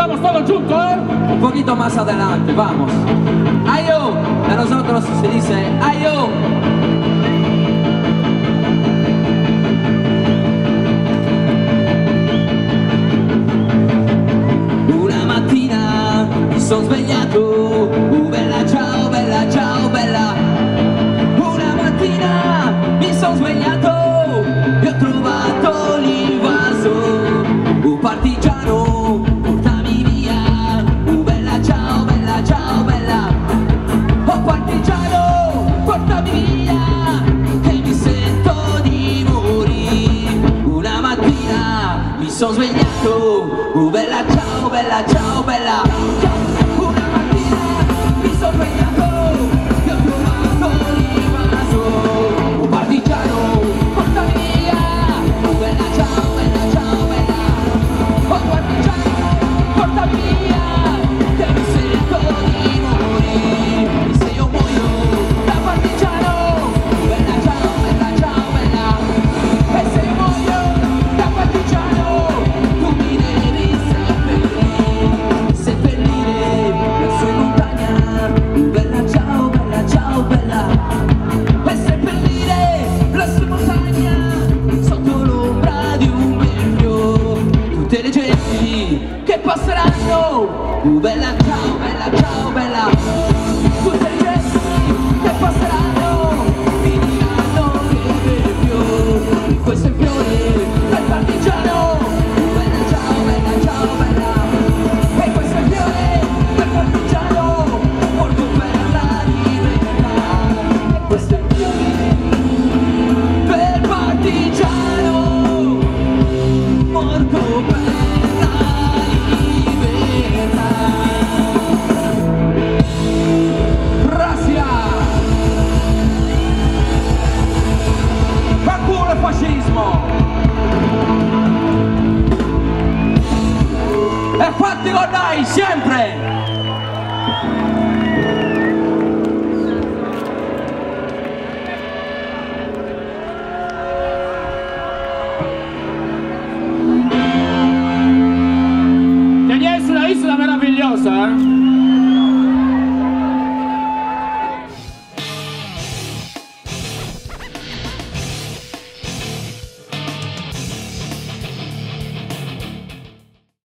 vamos todos juntos, ¿eh? Un poquito más adelante, vamos. Ayo, a nosotros se dice Ayo. Una mattina mi sono svegliato sono svegliato Oh bella ciao, bella ciao, bella. ciao tutte le genti che passeranno più bella sempre!